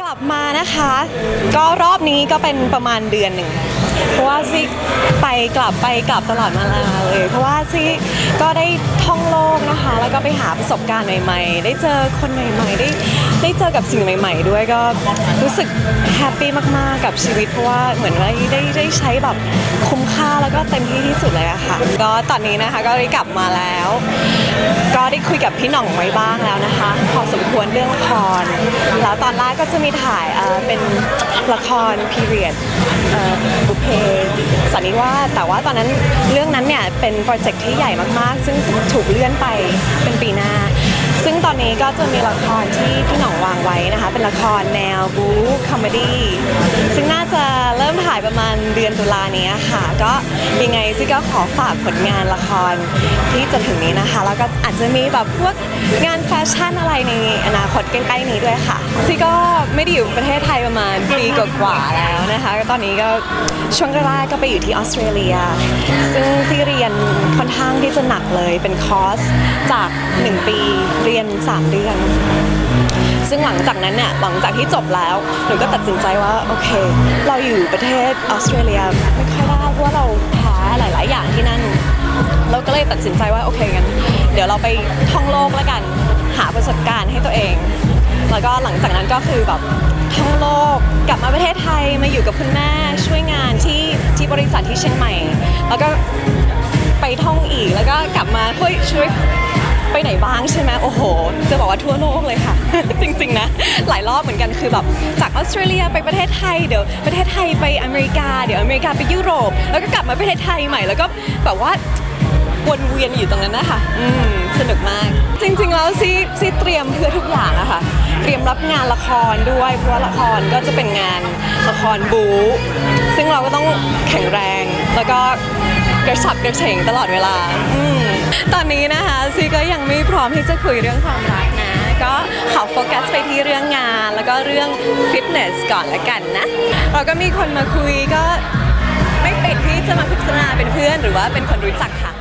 กลับมานะคะ ก็รอบนี้ก็เป็นประมาณเดือนหนึ่ง เพราะว่าซิไปกลับไปกลับตลอดมาเลย เพราะว่าซิก็ได้ท่องโลกนะคะ แล้วก็ไปหาประสบการณ์ใหม่ ๆ ได้เจอคนใหม่ ๆ ได้ได้เจอกับสิ่งใหม่ ๆ ด้วยก็รู้สึกแฮปปี้มากๆกับชีวิตเพราะว่าเหมือนว่าได้ได้ใช้แบบคุ้มค่าแล้วก็เต็มที่ที่สุดเลยอะค่ะก็ตอนนี้นะคะก็ได้กลับมาแล้ว ก็ได้คุยกับพี่หน่องไว้บ้างแล้วนะคะพอสมควรเรื่องละครแล้วตอนแรกก็จะมีถ่ายเป็นละคร period บุพเพสันนิวาสแต่ว่าตอนนั้นเรื่องนั้นเนี่ยเป็น project ที่ใหญ่มากๆ ซึ่งถูกเลื่อนไปเป็นปีหน้า ก็จะมีละครที่พี่หน่องวางไว้นะคะ เป็นละครแนวบู๊ comedy ซึ่งน่าจะเริ่มถ่ายประมาณเดือนตุลานี้ค่ะ ก็ยังไงซิก็ขอฝากผลงานละครที่จะถึงนี้นะคะ แล้วก็อาจจะมีแบบพวกงานแฟชั่นอะไรในอนาคตใกล้ๆนี้ด้วยค่ะซิก็ไม่ได้อยู่ประเทศไทยประมาณปีกว่าๆแล้วนะคะตอนนี้ก็ช่วงแรกก็ไปอยู่ที่ออสเตรเลีย ซึ่งซิเรียนค่อนข้างที่จะหนักเลยเป็นคอร์สจาก 1 ปีเรียน 3เดือน ซึ่งหลังจากนั้นเนี่ยหลังจากที่จบแล้วหนูก็ตัดสินใจว่าโอเค เราอยู่ประเทศออสเตรเลียไม่ค่อยได้เพราะว่าเราแพ้หลาย ๆ อย่างที่นั่น เราก็เลยตัดสินใจว่าโอเคงั้นเดี๋ยวเราไปท่องโลกแล้วกันหาประสบการณ์ให้ตัวเอง แล้วก็หลังจากนั้นก็คือแบบท่องโลกกลับมาประเทศไทยมาอยู่กับคุณแม่ช่วยงานที่ที่บริษัทที่เชียงใหม่ แล้วก็ไปท่องอีกแล้วก็กลับมาช่วยช่วย บ้างใช่ไหมโอ้โห จะบอกว่าทั่วโลกเลยค่ะ จริงๆนะ หลายรอบเหมือนกันคือแบบจากออสเตรเลียไปประเทศไทยเดี๋ยวประเทศไทยไปอเมริกา เดี๋ยวอเมริกาไปยุโรป แล้วก็กลับมาประเทศไทยใหม่แล้วก็แบบว่าวนเวียนอยู่ตรงนั้นนะคะอืมสนุกมาก จริงๆแล้วซีซีเตรียมเพื่อทุกอย่างอะค่ะเตรียมรับงานละครด้วย เพราะว่าละครก็จะเป็นงานละครบู๊ซึ่งเราก็ต้องแข็งแรง แล้วก็กระฉับกระเฉงตลอดเวลาอตอนนี้นะคะซีก็ยังไม่พร้อมที่จะคุยเรื่องความรักนะ ก็ขอโฟกัสไปที่เรื่องงาน แล้วก็เรื่องฟิตเนสก่อนละกันนะ เราก็มีคนมาคุยก็ไม่ปิดที่จะมาพิจารณาเป็นเพื่อนหรือว่าเป็นคนรู้จักค่ะ